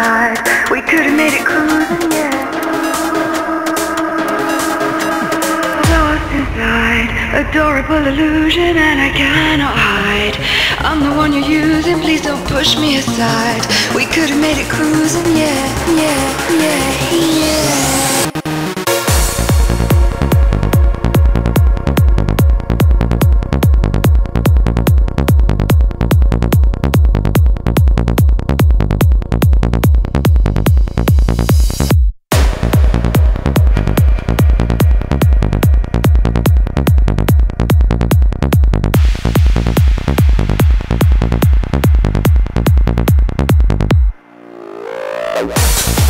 We could have made it cruising, yeah. Lost inside, adorable illusion, and I cannot hide. I'm the one you're using, please don't push me aside. We could have made it cruising, yeah, yeah, yeah, yeah. Bye.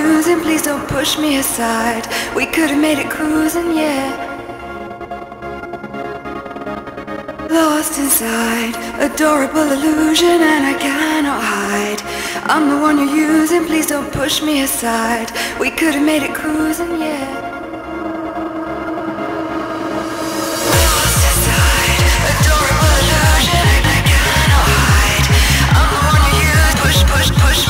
confusing, please don't push me aside. We could've made it cruising, yeah. Lost inside, adorable illusion and I cannot hide. I'm the one you're using, please don't push me aside. We could've made it cruising, yeah. Push, push.